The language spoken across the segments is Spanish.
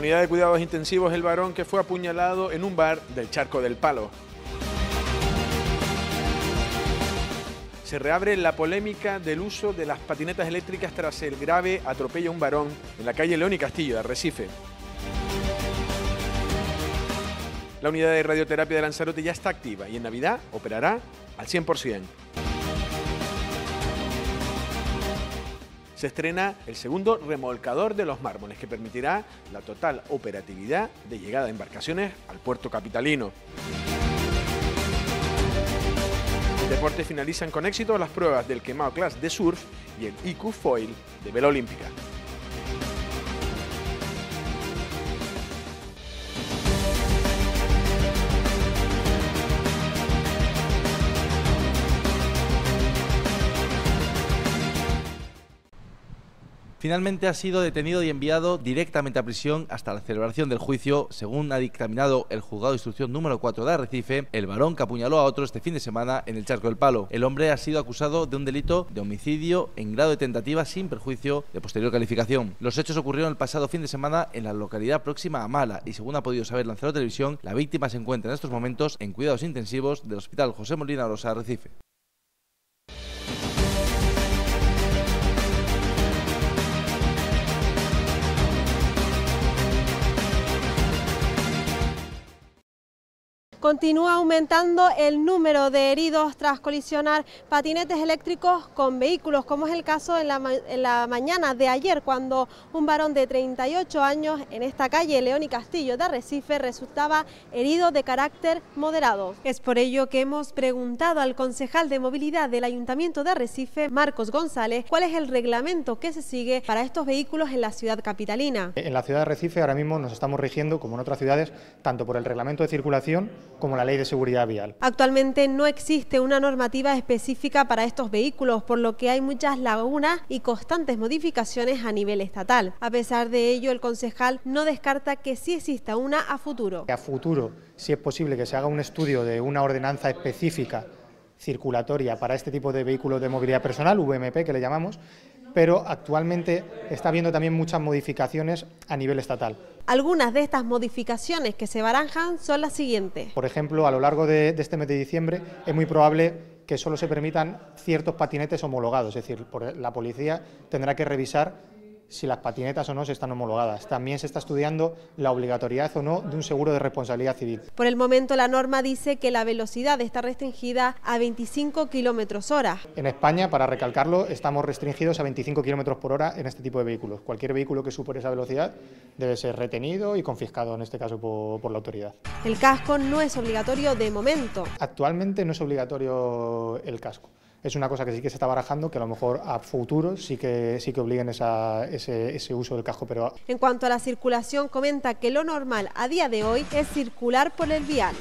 unidad de cuidados intensivos el varón que fue apuñalado en un bar del Charco del Palo. Se reabre la polémica del uso de las patinetas eléctricas tras el grave atropello a un varón en la calle León y Castillo de Arrecife. La unidad de radioterapia de Lanzarote ya está activa y en Navidad operará al 100%. Se estrena el segundo remolcador de los mármoles que permitirá la total operatividad de llegada de embarcaciones al puerto capitalino. deportes finalizan con éxito las pruebas del quemado class de surf y el IQ Foil de vela olímpica. Finalmente ha sido detenido y enviado directamente a prisión hasta la celebración del juicio, según ha dictaminado el juzgado de instrucción número 4 de Arrecife, el varón que apuñaló a otro este fin de semana en el Charco del Palo. El hombre ha sido acusado de un delito de homicidio en grado de tentativa sin perjuicio de posterior calificación. Los hechos ocurrieron el pasado fin de semana en la localidad próxima a Mala y según ha podido saber Lanzaro Televisión, la víctima se encuentra en estos momentos en cuidados intensivos del Hospital José Molina Rosa Arrecife. Continúa aumentando el número de heridos tras colisionar patinetes eléctricos con vehículos, como es el caso en la, mañana de ayer, cuando un varón de 38 años en esta calle León y Castillo de Arrecife resultaba herido de carácter moderado. Es por ello que hemos preguntado al concejal de movilidad del Ayuntamiento de Arrecife, Marcos González, cuál es el reglamento que se sigue para estos vehículos en la ciudad capitalina. En la ciudad de Arrecife ahora mismo nos estamos rigiendo, como en otras ciudades, tanto por el reglamento de circulación como la ley de seguridad vial. Actualmente no existe una normativa específica para estos vehículos, por lo que hay muchas lagunas y constantes modificaciones a nivel estatal. A pesar de ello, el concejal no descarta que sí exista una a futuro. A futuro, si es posible que se haga un estudio de una ordenanza específica circulatoria para este tipo de vehículos de movilidad personal, VMP que le llamamos, pero actualmente está habiendo también muchas modificaciones a nivel estatal. Algunas de estas modificaciones que se baranjan son las siguientes. Por ejemplo, a lo largo de, este mes de diciembre es muy probable que solo se permitan ciertos patinetes homologados, es decir, la policía tendrá que revisar si las patinetas o no se están homologadas. También se está estudiando la obligatoriedad o no de un seguro de responsabilidad civil. Por el momento la norma dice que la velocidad está restringida a 25 kilómetros hora. En España, para recalcarlo, estamos restringidos a 25 kilómetros por hora en este tipo de vehículos. Cualquier vehículo que supere esa velocidad debe ser retenido y confiscado, en este caso por, por la autoridad. El casco no es obligatorio de momento. Actualmente no es obligatorio el casco es una cosa que sí que se está barajando, que a lo mejor a futuro sí que, sí que obliguen ese, ese uso del casco. Pero... En cuanto a la circulación, comenta que lo normal a día de hoy es circular por el vial.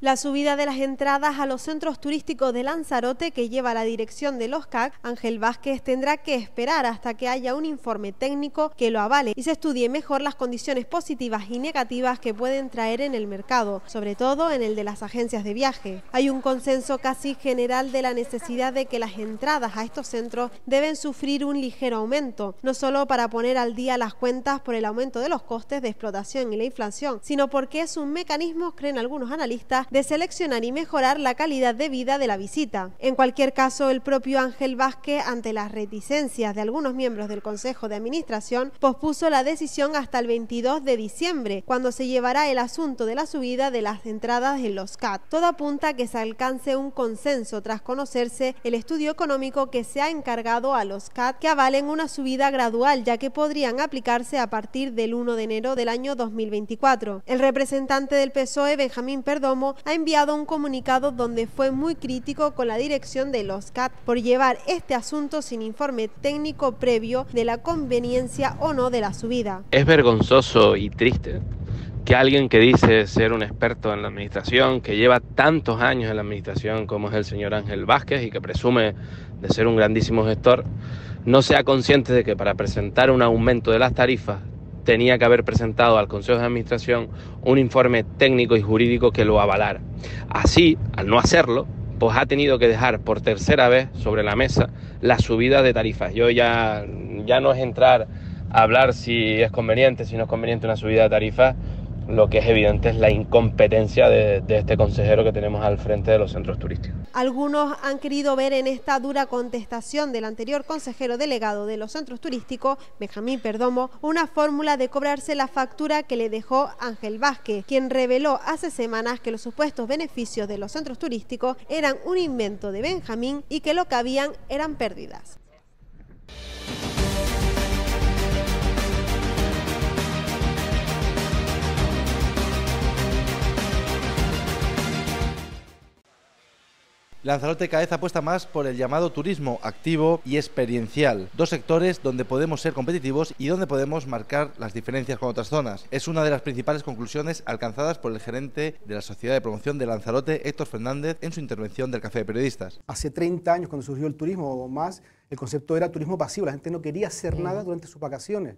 La subida de las entradas a los centros turísticos de Lanzarote que lleva la dirección de los CAC, Ángel Vázquez tendrá que esperar hasta que haya un informe técnico que lo avale y se estudie mejor las condiciones positivas y negativas que pueden traer en el mercado, sobre todo en el de las agencias de viaje. Hay un consenso casi general de la necesidad de que las entradas a estos centros deben sufrir un ligero aumento, no solo para poner al día las cuentas por el aumento de los costes de explotación y la inflación, sino porque es un mecanismo, creen algunos analistas, de seleccionar y mejorar la calidad de vida de la visita. En cualquier caso, el propio Ángel Vázquez, ante las reticencias de algunos miembros del Consejo de Administración, pospuso la decisión hasta el 22 de diciembre, cuando se llevará el asunto de la subida de las entradas en los CAT. Todo apunta a que se alcance un consenso tras conocerse el estudio económico que se ha encargado a los CAT que avalen una subida gradual, ya que podrían aplicarse a partir del 1 de enero del año 2024. El representante del PSOE, Benjamín Perdomo, ha enviado un comunicado donde fue muy crítico con la dirección de los CAT por llevar este asunto sin informe técnico previo de la conveniencia o no de la subida. Es vergonzoso y triste que alguien que dice ser un experto en la administración, que lleva tantos años en la administración como es el señor Ángel Vázquez y que presume de ser un grandísimo gestor, no sea consciente de que para presentar un aumento de las tarifas tenía que haber presentado al Consejo de Administración un informe técnico y jurídico que lo avalara. Así, al no hacerlo, pues ha tenido que dejar por tercera vez sobre la mesa la subida de tarifas. Yo ya, ya no es entrar a hablar si es conveniente, si no es conveniente una subida de tarifas, lo que es evidente es la incompetencia de, este consejero que tenemos al frente de los centros turísticos. Algunos han querido ver en esta dura contestación del anterior consejero delegado de los centros turísticos, Benjamín Perdomo, una fórmula de cobrarse la factura que le dejó Ángel Vázquez, quien reveló hace semanas que los supuestos beneficios de los centros turísticos eran un invento de Benjamín y que lo que habían eran pérdidas. Lanzarote cada vez apuesta más por el llamado turismo activo y experiencial, dos sectores donde podemos ser competitivos y donde podemos marcar las diferencias con otras zonas. Es una de las principales conclusiones alcanzadas por el gerente de la Sociedad de Promoción de Lanzarote, Héctor Fernández, en su intervención del Café de Periodistas. Hace 30 años, cuando surgió el turismo o más, el concepto era turismo pasivo, la gente no quería hacer nada durante sus vacaciones.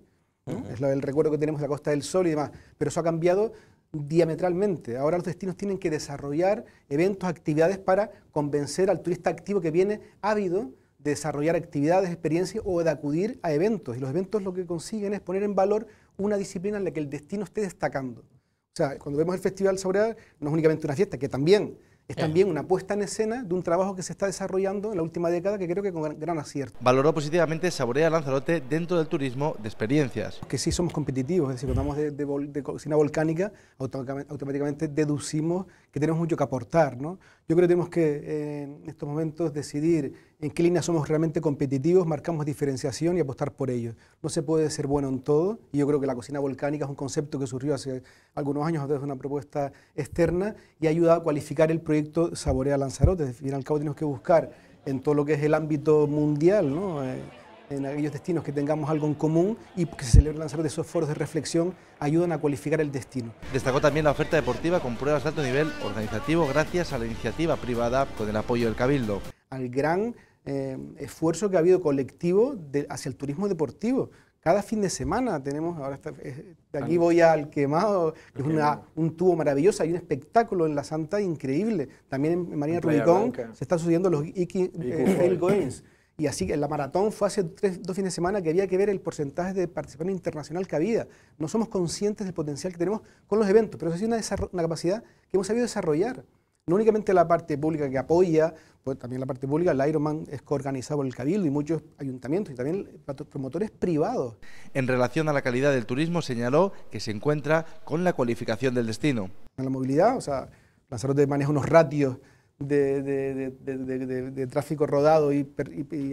Es el recuerdo que tenemos de la Costa del Sol y demás, pero eso ha cambiado diametralmente. Ahora los destinos tienen que desarrollar eventos, actividades para convencer al turista activo que viene ávido de desarrollar actividades, experiencias o de acudir a eventos. Y los eventos lo que consiguen es poner en valor una disciplina en la que el destino esté destacando. O sea, cuando vemos el Festival Sobreda, no es únicamente una fiesta, que también es también una puesta en escena de un trabajo que se está desarrollando en la última década que creo que con gran acierto. Valoró positivamente Saborea Lanzarote dentro del turismo de experiencias. Que sí somos competitivos, es decir, cuando hablamos de, cocina volcánica, automáticamente deducimos que tenemos mucho que aportar. ¿no? Yo creo que tenemos que en estos momentos decidir en qué línea somos realmente competitivos, marcamos diferenciación y apostar por ello. No se puede ser bueno en todo y yo creo que la cocina volcánica es un concepto que surgió hace algunos años a través de una propuesta externa y ha ayudado a cualificar el proyecto Saborea Lanzarote. Al fin y al cabo tenemos que buscar en todo lo que es el ámbito mundial, ¿no? Eh, en aquellos destinos que tengamos algo en común y que se celebren Lanzarote esos foros de reflexión ayudan a cualificar el destino. Destacó también la oferta deportiva con pruebas de alto nivel organizativo gracias a la iniciativa privada con el apoyo del Cabildo. Al gran eh, esfuerzo que ha habido colectivo hacia el turismo deportivo. Cada fin de semana tenemos, ahora eh, de aquí voy al quemado, que es un tubo maravilloso, hay un espectáculo en la Santa increíble. También en Marina Rubicón se están sucediendo los Iki eh, Goings. Y así que la maratón fue hace dos fines de semana que había que ver el porcentaje de participación internacional que había. No somos conscientes del potencial que tenemos con los eventos, pero eso es una, una capacidad que hemos sabido desarrollar. No únicamente la parte pública que apoya, pues también la parte pública, el Ironman es coorganizado por el Cabildo y muchos ayuntamientos y también promotores privados. En relación a la calidad del turismo, señaló que se encuentra con la cualificación del destino. En la movilidad, o sea, Lanzarote maneja unos ratios de, tráfico rodado y,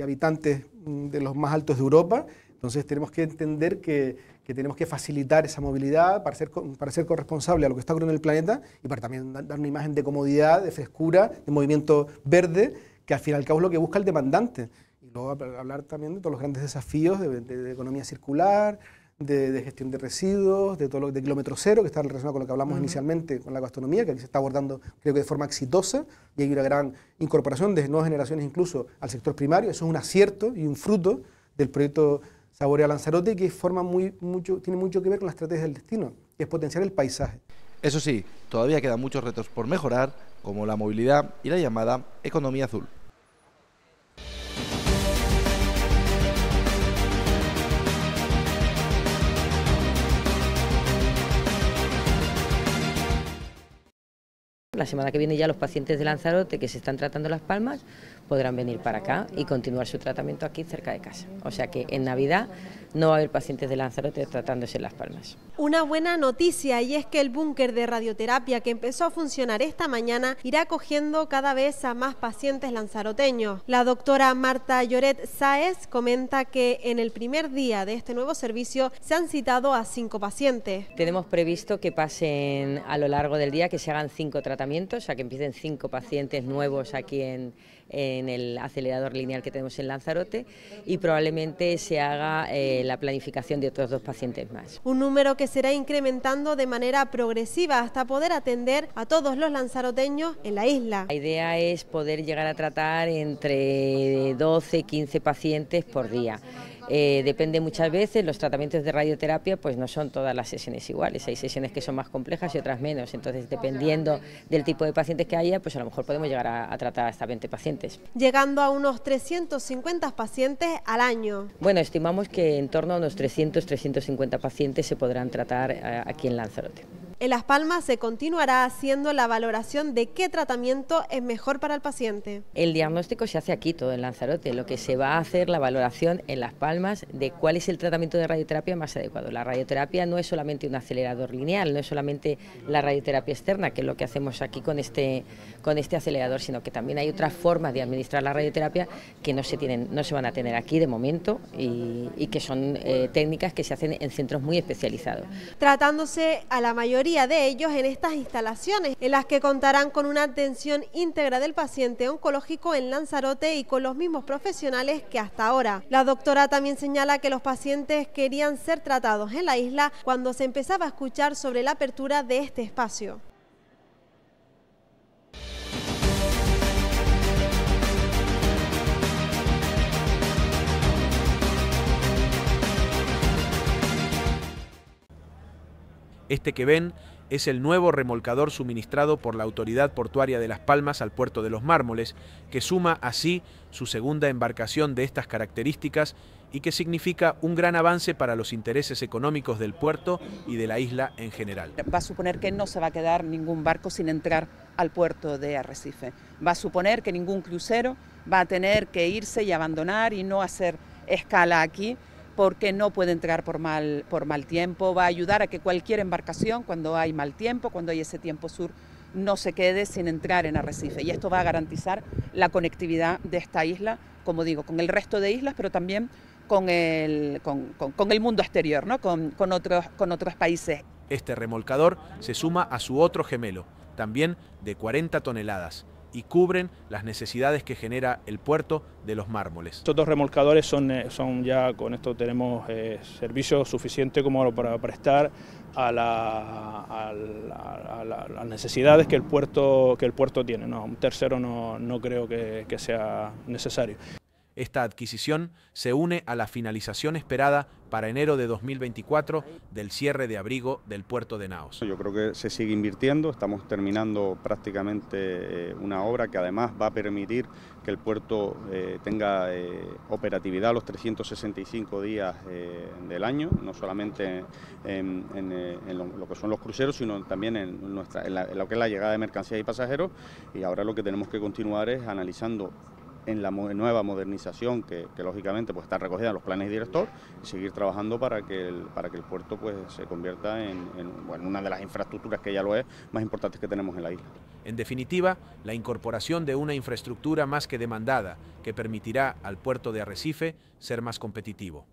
habitantes mm, de los más altos de Europa, entonces tenemos que entender que, tenemos que facilitar esa movilidad para ser, para ser corresponsable a lo que está ocurriendo en el planeta y para también dar una imagen de comodidad, de frescura, de movimiento verde, que al fin y al cabo es lo que busca el demandante. Y luego hablar también de todos los grandes desafíos de, economía circular, de, gestión de residuos, de todo lo de kilómetro cero, que está relacionado con lo que hablamos inicialmente con la gastronomía, que aquí se está abordando creo que de forma exitosa, y hay una gran incorporación de nuevas generaciones incluso al sector primario, eso es un acierto y un fruto del proyecto Saborea Lanzarote, que forma muy, mucho, tiene mucho que ver con la estrategia del destino, que es potenciar el paisaje. Eso sí, todavía quedan muchos retos por mejorar, como la movilidad y la llamada economía azul. La semana que viene ya los pacientes de Lanzarote que se están tratando las palmas podrán venir para acá y continuar su tratamiento aquí cerca de casa. O sea que en Navidad no va a haber pacientes de Lanzarote tratándose las palmas. Una buena noticia y es que el búnker de radioterapia que empezó a funcionar esta mañana irá acogiendo cada vez a más pacientes lanzaroteños. La doctora Marta Lloret Sáez comenta que en el primer día de este nuevo servicio se han citado a cinco pacientes. Tenemos previsto que pasen a lo largo del día, que se hagan cinco tratamientos, o sea que empiecen cinco pacientes nuevos aquí en en el acelerador lineal que tenemos en Lanzarote y probablemente se haga eh, la planificación de otros dos pacientes más. Un número que será incrementando de manera progresiva hasta poder atender a todos los lanzaroteños en la isla. La idea es poder llegar a tratar entre 12 y 15 pacientes por día. Eh, depende muchas veces, los tratamientos de radioterapia pues no son todas las sesiones iguales, hay sesiones que son más complejas y otras menos, entonces dependiendo del tipo de pacientes que haya, pues a lo mejor podemos llegar a, a tratar hasta 20 pacientes. Llegando a unos 350 pacientes al año. Bueno, estimamos que en torno a unos 300-350 pacientes se podrán tratar eh, aquí en Lanzarote. En Las Palmas se continuará haciendo la valoración de qué tratamiento es mejor para el paciente. El diagnóstico se hace aquí todo en Lanzarote, lo que se va a hacer la valoración en Las Palmas de cuál es el tratamiento de radioterapia más adecuado. La radioterapia no es solamente un acelerador lineal, no es solamente la radioterapia externa, que es lo que hacemos aquí con este, con este acelerador, sino que también hay otras formas de administrar la radioterapia que no se, tienen, no se van a tener aquí de momento y, y que son eh, técnicas que se hacen en centros muy especializados. Tratándose a la de ellos en estas instalaciones, en las que contarán con una atención íntegra del paciente oncológico en Lanzarote y con los mismos profesionales que hasta ahora. La doctora también señala que los pacientes querían ser tratados en la isla cuando se empezaba a escuchar sobre la apertura de este espacio. Este que ven es el nuevo remolcador suministrado por la Autoridad Portuaria de Las Palmas al puerto de los Mármoles, que suma así su segunda embarcación de estas características y que significa un gran avance para los intereses económicos del puerto y de la isla en general. Va a suponer que no se va a quedar ningún barco sin entrar al puerto de Arrecife. Va a suponer que ningún crucero va a tener que irse y abandonar y no hacer escala aquí porque no puede entrar por mal, por mal tiempo, va a ayudar a que cualquier embarcación, cuando hay mal tiempo, cuando hay ese tiempo sur, no se quede sin entrar en Arrecife. Y esto va a garantizar la conectividad de esta isla, como digo, con el resto de islas, pero también con el, con, con, con el mundo exterior, ¿no? con, con, otros, con otros países. Este remolcador se suma a su otro gemelo, también de 40 toneladas, y cubren las necesidades que genera el puerto de los mármoles. Estos dos remolcadores son, son ya, con esto tenemos eh, servicio suficiente como para prestar a, a, la, a, la, a, las necesidades que el puerto, que el puerto tiene. Un tercero no, no creo que sea necesario. Esta adquisición se une a la finalización esperada para enero de 2024 del cierre de abrigo del puerto de Naos. Yo creo que se sigue invirtiendo, estamos terminando prácticamente una obra que además va a permitir que el puerto eh, tenga eh, operatividad los 365 días eh, del año, no solamente en, lo, que son los cruceros, sino también en, en lo que es la llegada de mercancías y pasajeros. Y ahora lo que tenemos que continuar es analizando en la nueva modernización que, lógicamente pues está recogida en los planes director y seguir trabajando para que el, para que el puerto pues se convierta en, una de las infraestructuras que ya lo es más importantes que tenemos en la isla. En definitiva, la incorporación de una infraestructura más que demandada que permitirá al puerto de Arrecife ser más competitivo.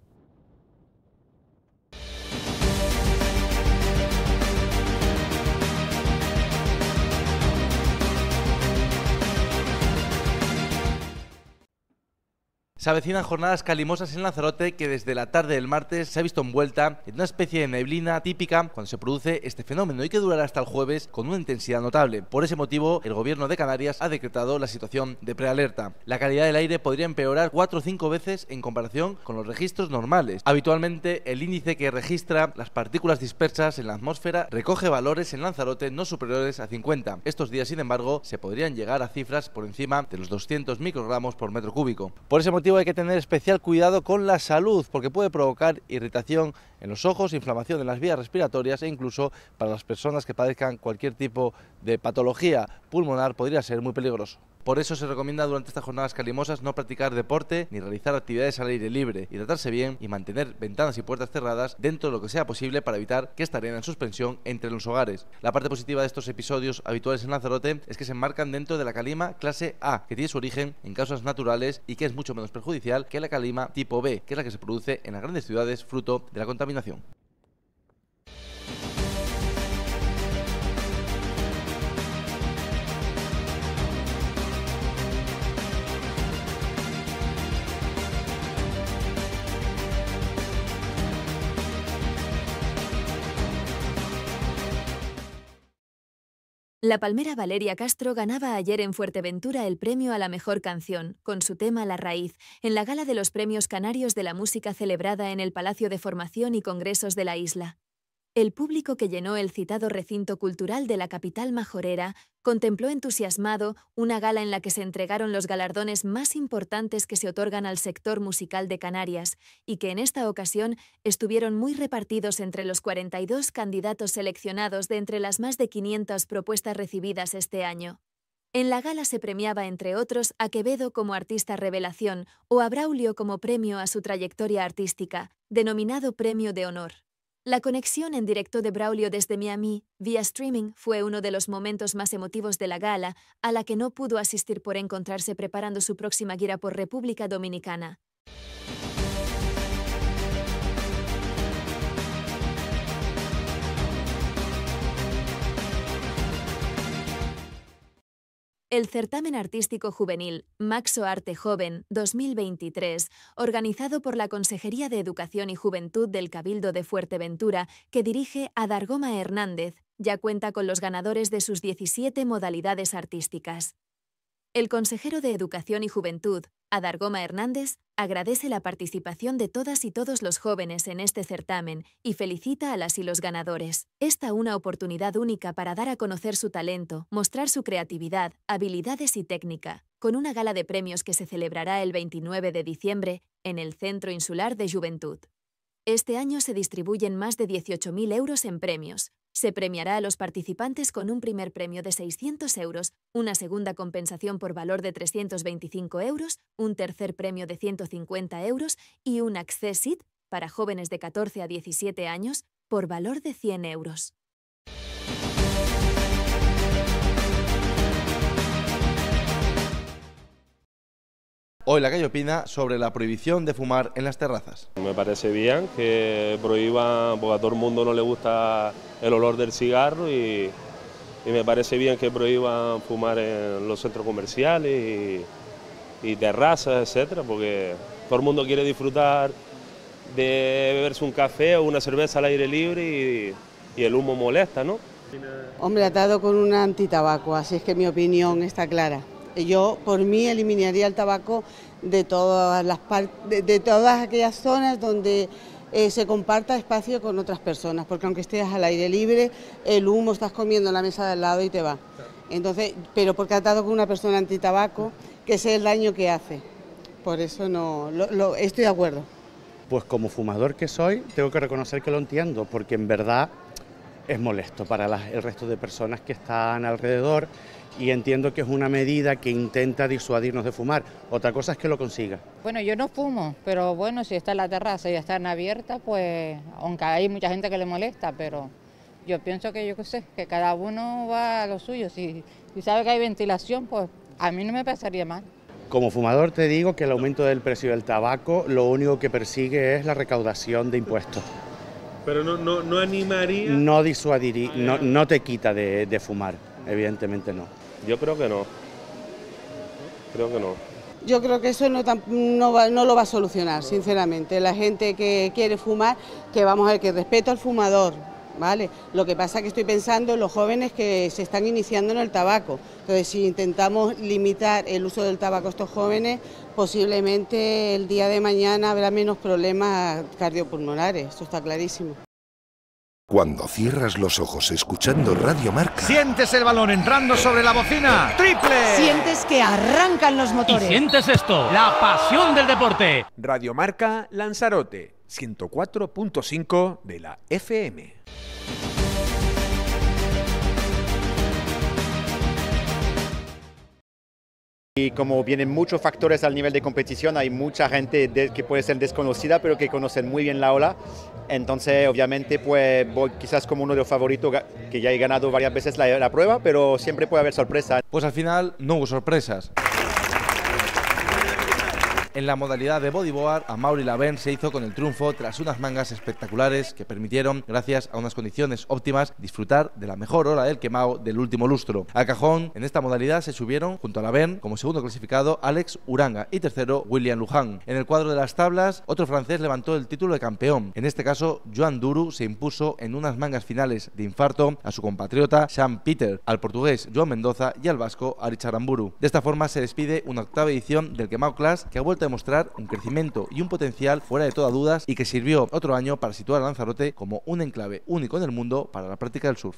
Se avecinan jornadas calimosas en Lanzarote que desde la tarde del martes se ha visto envuelta en una especie de neblina típica cuando se produce este fenómeno y que durará hasta el jueves con una intensidad notable. Por ese motivo, el gobierno de Canarias ha decretado la situación de prealerta. La calidad del aire podría empeorar cuatro o cinco veces en comparación con los registros normales. Habitualmente, el índice que registra las partículas dispersas en la atmósfera recoge valores en Lanzarote no superiores a 50. Estos días, sin embargo, se podrían llegar a cifras por encima de los 200 microgramos por metro cúbico. Por ese motivo, hay que tener especial cuidado con la salud porque puede provocar irritación en los ojos, inflamación en las vías respiratorias e incluso para las personas que padezcan cualquier tipo de patología pulmonar podría ser muy peligroso. Por eso se recomienda durante estas jornadas calimosas no practicar deporte ni realizar actividades al aire libre, hidratarse bien y mantener ventanas y puertas cerradas dentro de lo que sea posible para evitar que esta arena en suspensión entre en los hogares. La parte positiva de estos episodios habituales en Lanzarote es que se enmarcan dentro de la calima clase A, que tiene su origen en causas naturales y que es mucho menos perjudicial que la calima tipo B, que es la que se produce en las grandes ciudades fruto de la contaminación. La palmera Valeria Castro ganaba ayer en Fuerteventura el premio a la mejor canción, con su tema La Raíz, en la gala de los Premios Canarios de la Música celebrada en el Palacio de Formación y Congresos de la isla. El público que llenó el citado recinto cultural de la capital majorera contempló entusiasmado una gala en la que se entregaron los galardones más importantes que se otorgan al sector musical de Canarias y que en esta ocasión estuvieron muy repartidos entre los 42 candidatos seleccionados de entre las más de 500 propuestas recibidas este año. En la gala se premiaba, entre otros, a Quevedo como artista revelación o a Braulio como premio a su trayectoria artística, denominado Premio de Honor. La conexión en directo de Braulio desde Miami, vía streaming, fue uno de los momentos más emotivos de la gala, a la que no pudo asistir por encontrarse preparando su próxima gira por República Dominicana. El certamen artístico juvenil Maxo Arte Joven 2023, organizado por la Consejería de Educación y Juventud del Cabildo de Fuerteventura, que dirige a Dargoma Hernández, ya cuenta con los ganadores de sus 17 modalidades artísticas. El consejero de Educación y Juventud, Adargoma Hernández, agradece la participación de todas y todos los jóvenes en este certamen y felicita a las y los ganadores. Esta una oportunidad única para dar a conocer su talento, mostrar su creatividad, habilidades y técnica, con una gala de premios que se celebrará el 29 de diciembre en el Centro Insular de Juventud. Este año se distribuyen más de 18.000 euros en premios, se premiará a los participantes con un primer premio de 600 euros, una segunda compensación por valor de 325 euros, un tercer premio de 150 euros y un Accessit para jóvenes de 14 a 17 años por valor de 100 euros. Hoy la calle opina sobre la prohibición de fumar en las terrazas. Me parece bien que prohíban, porque a todo el mundo no le gusta el olor del cigarro y, me parece bien que prohíban fumar en los centros comerciales y, terrazas, etcétera, porque todo el mundo quiere disfrutar de beberse un café o una cerveza al aire libre y, y el humo molesta, ¿no? Hombre, atado con un antitabaco, así es que mi opinión está clara. Yo por mí eliminaría el tabaco de todas, las de, todas aquellas zonas donde eh, se comparta espacio con otras personas, porque aunque estés al aire libre, el humo estás comiendo en la mesa de al lado y te va. Entonces, pero porque ha estado con una persona antitabaco, que sé el daño que hace. Por eso no estoy de acuerdo. Pues como fumador que soy, tengo que reconocer que lo entiendo, porque en verdad es molesto para el resto de personas que están alrededor y entiendo que es una medida que intenta disuadirnos de fumar. Otra cosa es que lo consiga. Bueno, yo no fumo, pero bueno, si está en la terraza y está en abierta, pues aunque hay mucha gente que le molesta, pero yo pienso que yo qué sé, que cada uno va a lo suyo. Si, si sabe que hay ventilación, pues a mí no me pasaría mal. Como fumador te digo que el aumento del precio del tabaco lo único que persigue es la recaudación de impuestos. Pero no, no, no animaría... No disuadiría, no, no te quita de, de fumar, evidentemente no. Yo creo que no. Creo que no. Yo creo que eso no, no, lo va a solucionar, sinceramente. La gente que quiere fumar, que vamos a ver, que respeto al fumador, ¿vale? Lo que pasa es que estoy pensando en los jóvenes que se están iniciando en el tabaco. Entonces, si intentamos limitar el uso del tabaco a estos jóvenes, posiblemente el día de mañana habrá menos problemas cardiopulmonares, eso está clarísimo. Cuando cierras los ojos escuchando Radio Marca. Sientes el balón entrando sobre la bocina. ¡Triple! Sientes que arrancan los motores. Y sientes esto, la pasión del deporte. Radio Marca Lanzarote, 104.5 de la FM. Y como vienen muchos factores al nivel de competición, hay mucha gente que puede ser desconocida, pero que conocen muy bien la ola. Entonces, obviamente, pues voy quizás como uno de los favoritos, que ya he ganado varias veces la, la prueba, pero siempre puede haber sorpresa. Pues al final no hubo sorpresas. En la modalidad de bodyboard, a Mauri Laverne se hizo con el triunfo tras unas mangas espectaculares que permitieron, gracias a unas condiciones óptimas, disfrutar de la mejor hora del quemado del último lustro. Al cajón, en esta modalidad se subieron, junto a Laverne, como segundo clasificado, Alex Uranga y tercero, William Luján. En el cuadro de las tablas, otro francés levantó el título de campeón. En este caso, Joan Duru se impuso en unas mangas finales de infarto a su compatriota Sam Peter, al portugués Joan Mendoza y al vasco Arich Aramburu. De esta forma se despide una octava edición del Quemao Class que ha vuelto demostrar un crecimiento y un potencial fuera de toda dudas y que sirvió otro año para situar a Lanzarote como un enclave único en el mundo para la práctica del surf.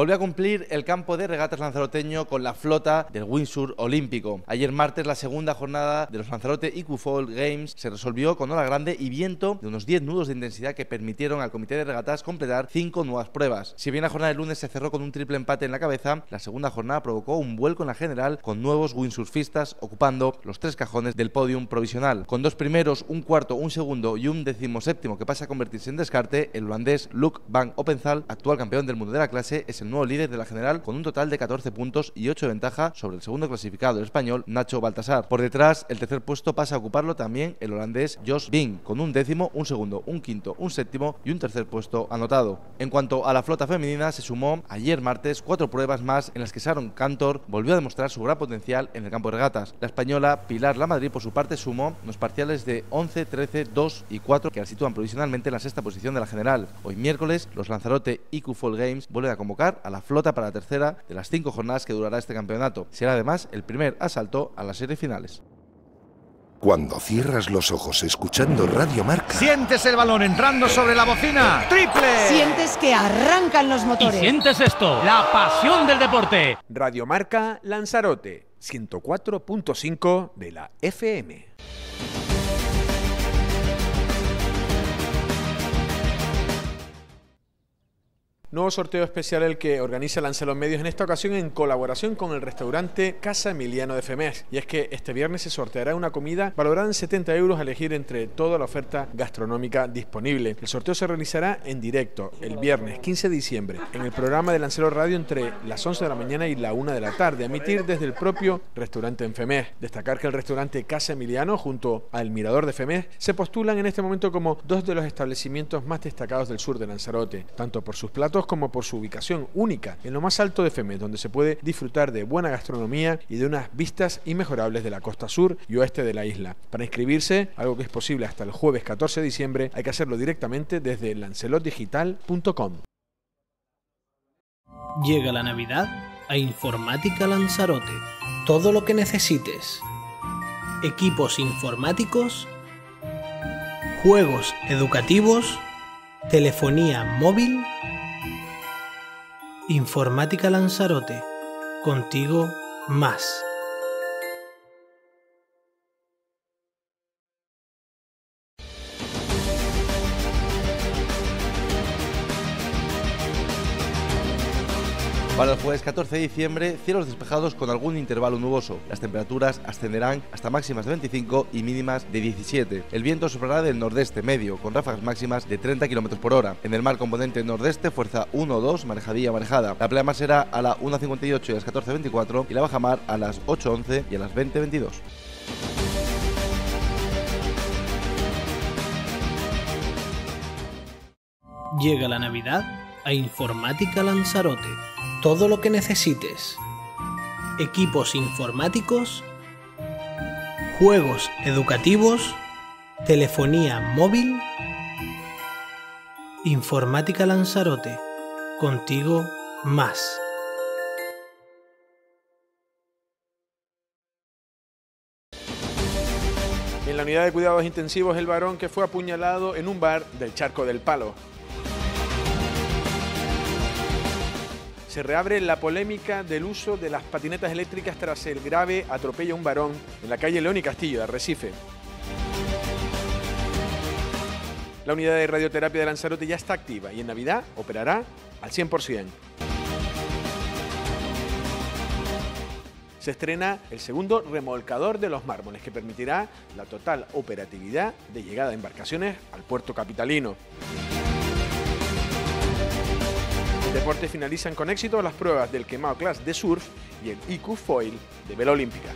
Volvió a cumplir el campo de regatas lanzaroteño con la flota del Windsor Olímpico. Ayer martes la segunda jornada de los Lanzarote IQ Fall Games se resolvió con ola grande y viento de unos 10 nudos de intensidad que permitieron al comité de regatas completar 5 nuevas pruebas. Si bien la jornada del lunes se cerró con un triple empate en la cabeza, la segunda jornada provocó un vuelco en la general con nuevos windsurfistas ocupando los tres cajones del podium provisional. Con dos primeros, un cuarto, un segundo y un decimoséptimo que pasa a convertirse en descarte, el holandés Luke Van Openzal, actual campeón del mundo de la clase, es el nuevo líder de la general con un total de 14 puntos y 8 de ventaja sobre el segundo clasificado, el español Nacho Baltasar. Por detrás, el tercer puesto pasa a ocuparlo también el holandés Josh Bing, con un décimo, un segundo, un quinto, un séptimo y un tercer puesto anotado. En cuanto a la flota femenina, se sumó ayer martes cuatro pruebas más en las que Sharon Cantor volvió a demostrar su gran potencial en el campo de regatas. La española Pilar La Madrid, por su parte, sumó los parciales de 11, 13, 2 y 4 que la sitúan provisionalmente en la sexta posición de la general. Hoy miércoles, los Lanzarote IQ Fall Games vuelven a convocar a la flota para la tercera de las cinco jornadas que durará este campeonato. Será además el primer asalto a las series finales. Cuando cierras los ojos escuchando Radio Marca. Sientes el balón entrando sobre la bocina. ¡Triple! Sientes que arrancan los motores. Y sientes esto, la pasión del deporte. Radio Marca Lanzarote, 104.5 de la FM. Nuevo sorteo especial el que organiza Lancelot Medios en esta ocasión en colaboración con el restaurante Casa Emiliano de Femés. Y es que este viernes se sorteará una comida valorada en 70 euros a elegir entre toda la oferta gastronómica disponible. El sorteo se realizará en directo el viernes 15 de diciembre en el programa de Lancelot Radio entre las 11 de la mañana y la 1 de la tarde, a emitir desde el propio restaurante en Femés. Destacar que el restaurante Casa Emiliano junto al Mirador de Femés se postulan en este momento como dos de los establecimientos más destacados del sur de Lanzarote, tanto por sus platos como por su ubicación única en lo más alto de Femés, donde se puede disfrutar de buena gastronomía y de unas vistas inmejorables de la costa sur y oeste de la isla. Para inscribirse, algo que es posible hasta el jueves 14 de diciembre, hay que hacerlo directamente desde lancelotdigital.com. Llega la Navidad a Informática Lanzarote. Todo lo que necesites. Equipos informáticos, juegos educativos, telefonía móvil. Informática Lanzarote. Contigo más. Para el jueves 14 de diciembre, cielos despejados con algún intervalo nuboso. Las temperaturas ascenderán hasta máximas de 25 y mínimas de 17. El viento soplará del nordeste medio, con ráfagas máximas de 30 km por hora. En el mar componente nordeste, fuerza 1-2, marejadilla marejada. La playa será a las 1.58 y a las 14.24 y la baja mar a las 8.11 y a las 20.22. Llega la Navidad a Informática Lanzarote. Todo lo que necesites. Equipos informáticos, juegos educativos, telefonía móvil. Informática Lanzarote. Contigo más. En la unidad de cuidados intensivos, el varón que fue apuñalado en un bar del Charco del Palo. Se reabre la polémica del uso de las patinetas eléctricas tras el grave atropello a un varón en la calle León y Castillo de Arrecife. La unidad de radioterapia de Lanzarote ya está activa y en Navidad operará al 100%. se estrena el segundo remolcador de los mármoles que permitirá la total operatividad de llegada de embarcaciones al puerto capitalino. En deporte finalizan con éxito las pruebas del quemado class de surf y el IQ Foil de vela olímpica.